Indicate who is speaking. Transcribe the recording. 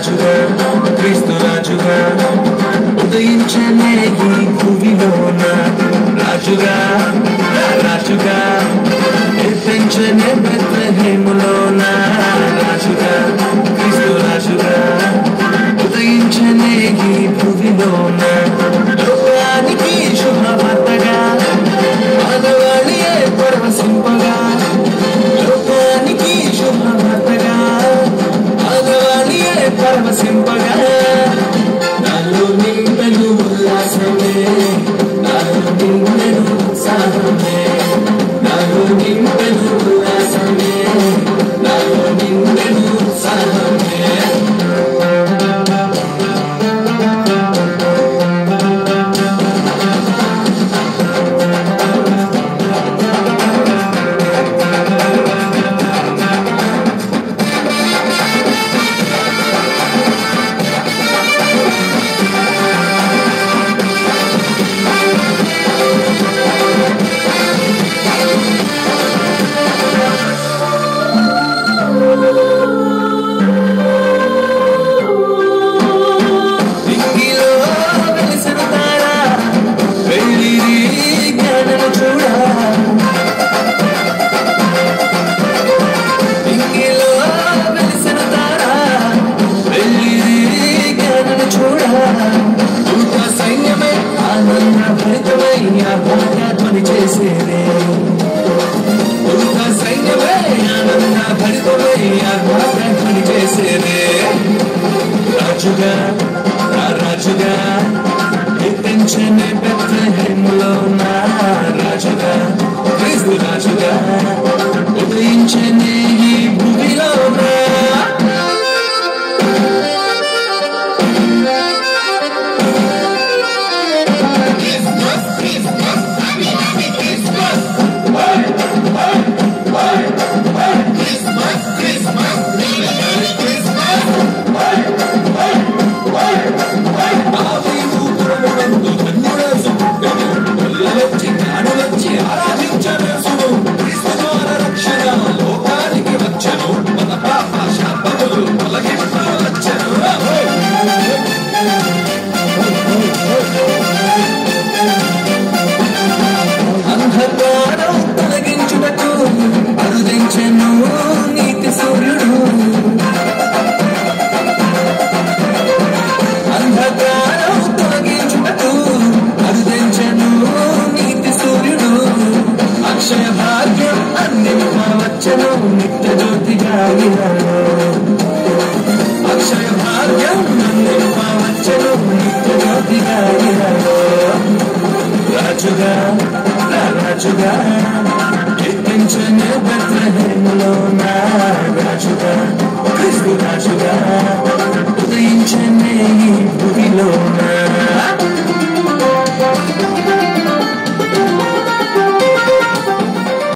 Speaker 1: natural, Cristo natural, Dă-i în ce neghi cu vinona La do que Fortune and దర్శనో నీతి సూర్యుడు అంధకారం తొలగించుటకు అందించను నీతి సూర్యుడు అక్షయ భాగ్యం అందింప వచ్చను నిత్య జ్యోతి జాగిరాడు అక్షయ భాగ్యం అందింప వచ్చను నిత్య జ్యోతి జాగిరాడు రాజుగా రాజుగా